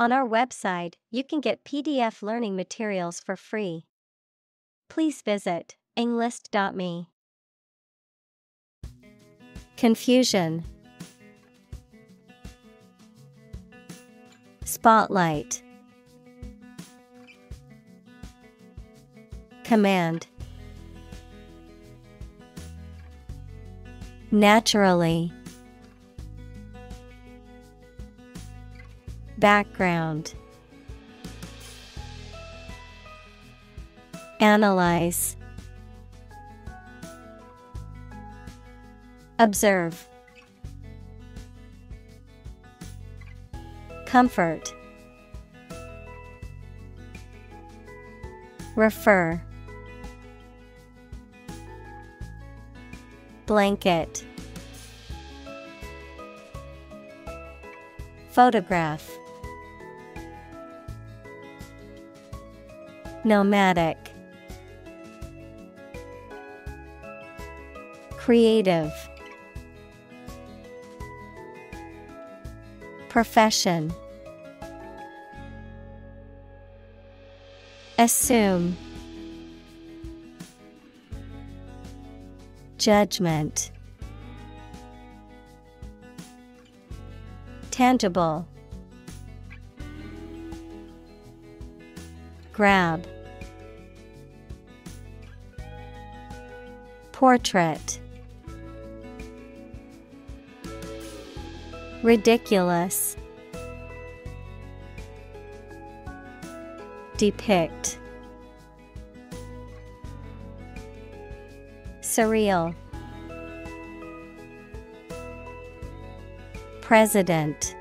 On our website, you can get PDF learning materials for free. Please visit englist.me. Confusion Spotlight Command Naturally Background. Analyze. Observe. Comfort. Refer. Blanket. Photograph Nomadic. Creative. Profession. Assume. Judgment. Tangible. Grab Portrait. Ridiculous. Depict. Surreal. President.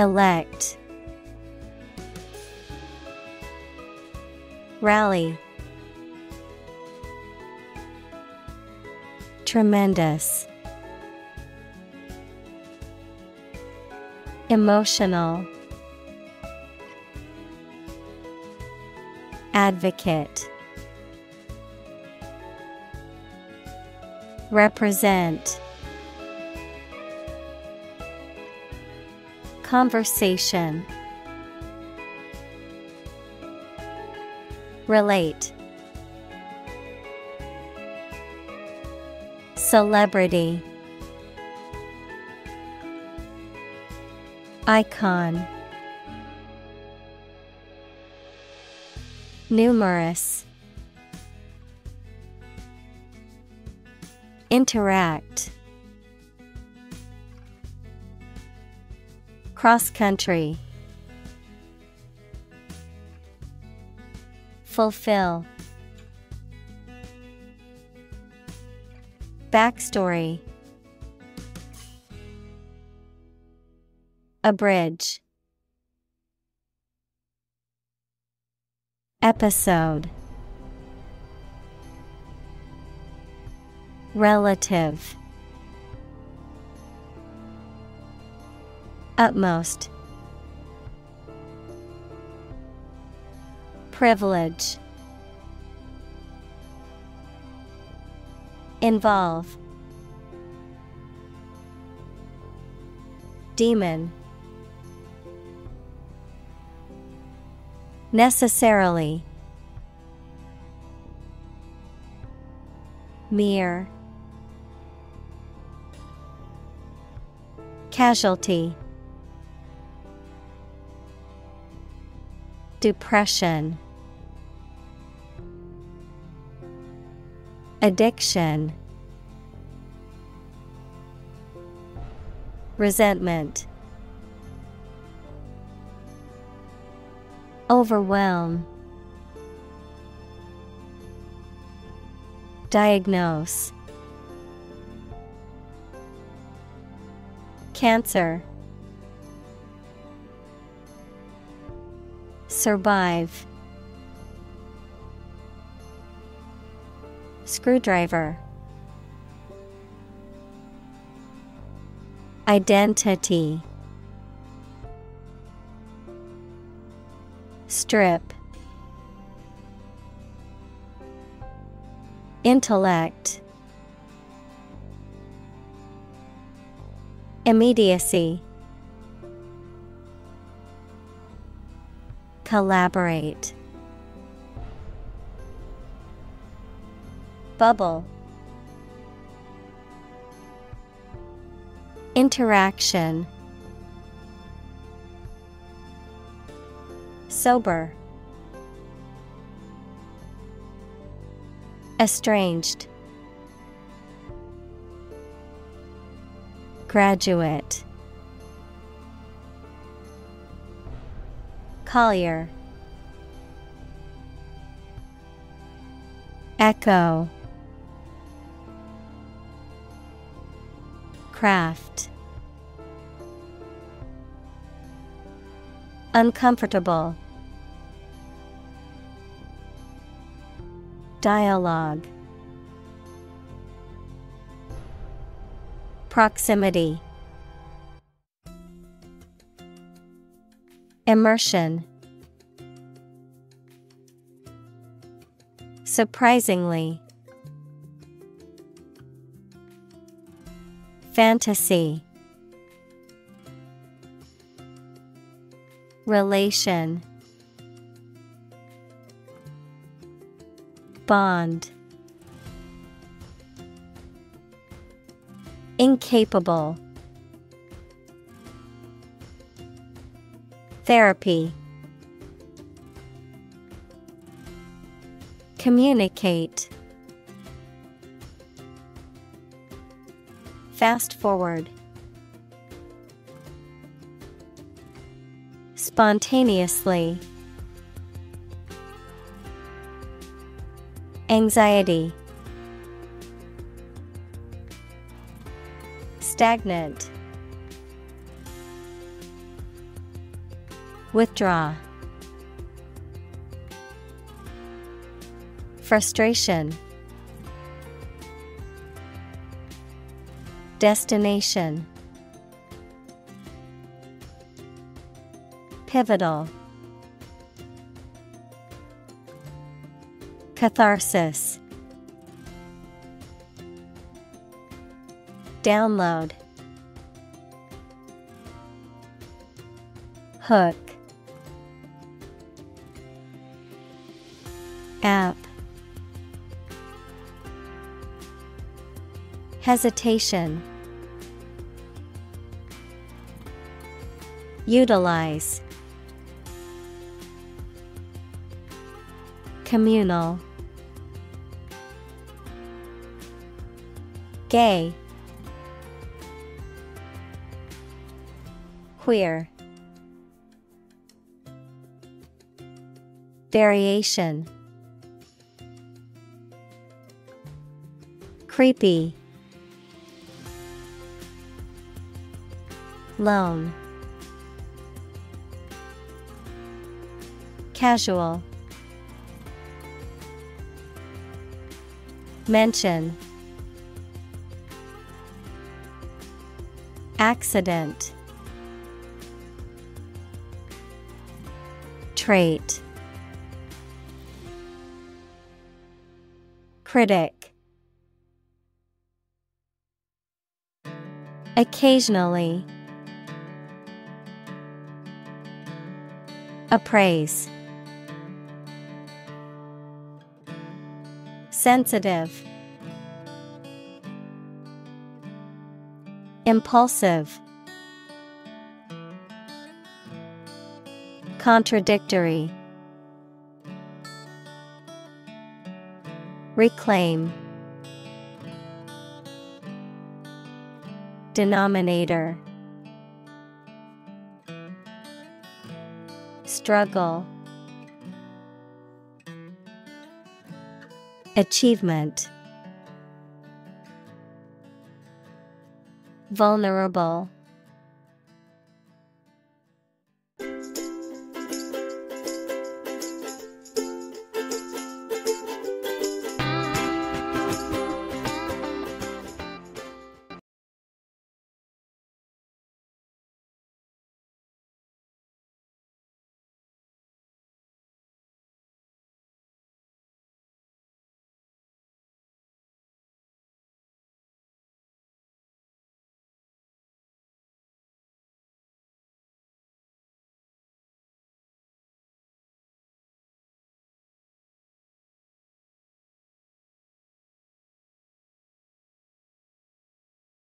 Elect Rally. Tremendous. Emotional. Advocate. Represent. Conversation Relate. Celebrity. Icon. Numerous. Interact. Cross country Fulfill. Backstory. Abridge Episode. Relative. Utmost Privilege. Involve. Demon. Necessarily. Mere. Casualty. Depression Addiction Resentment Overwhelm Diagnose Cancer Survive Screwdriver Identity Strip Intellect Immediacy. Collaborate. Bubble. Interaction. Sober. Estranged. Graduate. Collier. Echo. Craft. Uncomfortable. Dialogue. Proximity. Immersion. Surprisingly. Fantasy. Relation. Bond. Incapable. Therapy. Communicate. Fast forward. Spontaneously. Anxiety. Stagnant. Withdraw. Frustration. Destination. Pivotal. Catharsis. Download. Hook. App. Hesitation. Utilize. Communal. Gay. Queer. Variation. Creepy. Lone. Casual. Mention. Accident. Trait. Critic. Occasionally. Appraise. Sensitive. Impulsive. Contradictory. Reclaim. Denominator. Struggle. Achievement. Vulnerable.